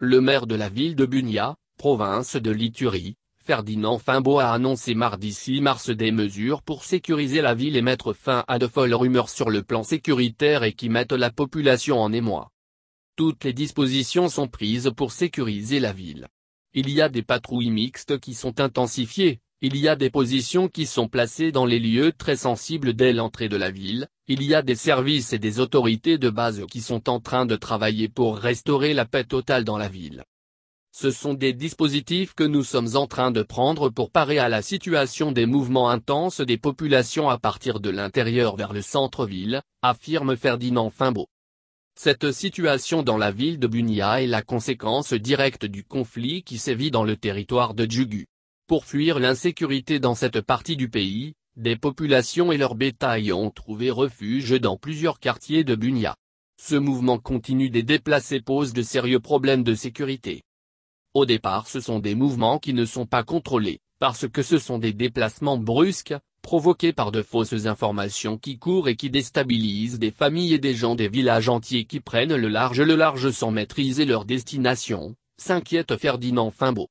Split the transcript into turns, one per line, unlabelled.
Le maire de la ville de Bunia, province de Liturie, Ferdinand Fimbo a annoncé mardi 6 mars des mesures pour sécuriser la ville et mettre fin à de folles rumeurs sur le plan sécuritaire et qui mettent la population en émoi. Toutes les dispositions sont prises pour sécuriser la ville. Il y a des patrouilles mixtes qui sont intensifiées, il y a des positions qui sont placées dans les lieux très sensibles dès l'entrée de la ville, il y a des services et des autorités de base qui sont en train de travailler pour restaurer la paix totale dans la ville. Ce sont des dispositifs que nous sommes en train de prendre pour parer à la situation des mouvements intenses des populations à partir de l'intérieur vers le centre-ville, affirme Ferdinand Fimbo. Cette situation dans la ville de Bunia est la conséquence directe du conflit qui sévit dans le territoire de Djugu. Pour fuir l'insécurité dans cette partie du pays, des populations et leurs bétail ont trouvé refuge dans plusieurs quartiers de Bunia. Ce mouvement continu des déplacés pose de sérieux problèmes de sécurité. Au départ ce sont des mouvements qui ne sont pas contrôlés, parce que ce sont des déplacements brusques, provoqués par de fausses informations qui courent et qui déstabilisent des familles et des gens des villages entiers qui prennent le large le large sans maîtriser leur destination, s'inquiète Ferdinand Fimbo.